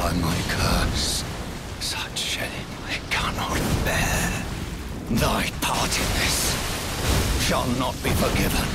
by my curse. Such shame I cannot bear. Thy part in this shall not be forgiven.